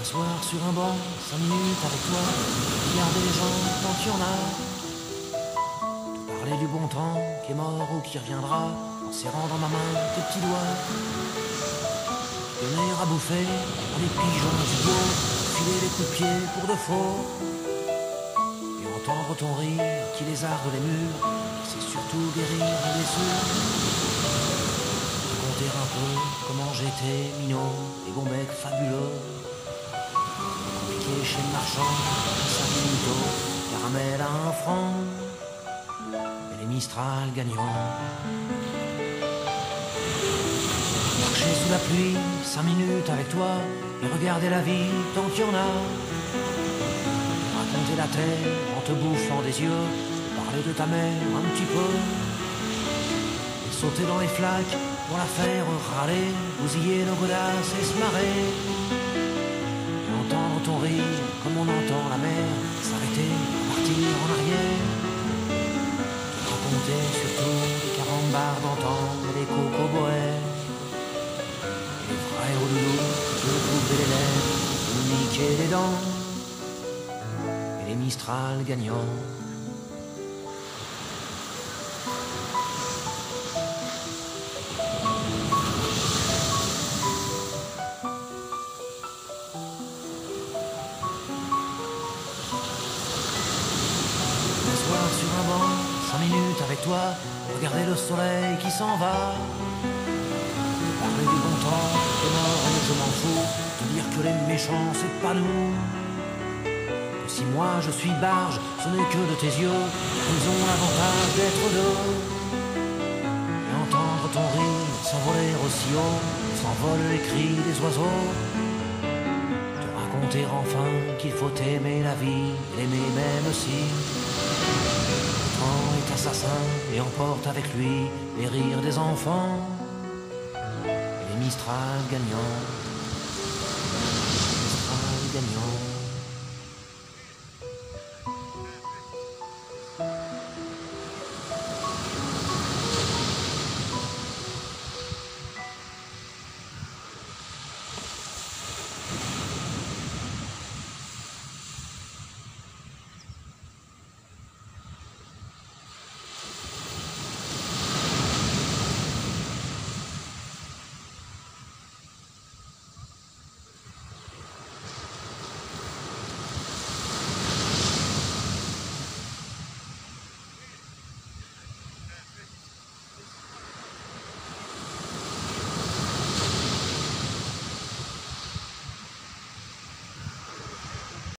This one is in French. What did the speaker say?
M'asseoir sur un banc, cinq minutes avec toi, regarder les gens tant qu'il y en a. Te parler du bon temps qui est mort ou qui reviendra, en serrant dans ma main tes petits doigts. Donner à bouffer à des pigeons idiots, filer des coups de pour de faux. Et entendre ton rire qui lézarde les murs, c'est surtout guérir les blessures. Raconter un peu comment j'étais minot, les bons mecs fabuleux. Chez le marchand, ça caramel à un franc, et les Mistral gagnants. Marcher sous la pluie, cinq minutes avec toi, et regarder la vie tant qu'il y en a. Raconter la terre en te bouffant des yeux, parler de ta mère un petit peu. Et sauter dans les flaques pour la faire râler, bousiller nos godasses et se marrer. Comme on entend la mer s'arrêter, partir en arrière. Te raconter surtout les carambars d'antan les cocoboères. Les vrais au loulou, de couper les lèvres, nous niquer les dents. Et les Mistral gagnants. Un cinq minutes avec toi, regarder le soleil qui s'en va. Parler du bon temps, des morts et je m'en fous, te dire que les méchants c'est pas nous. Si moi je suis barge, ce n'est que de tes yeux, ils ont l'avantage d'être deux. Et entendre ton rire s'envoler aussi haut, s'envolent les cris des oiseaux. Te raconter enfin qu'il faut aimer la vie, l'aimer même si et emporte avec lui les rires des enfants les Mistral gagnants. Mistral gagnants.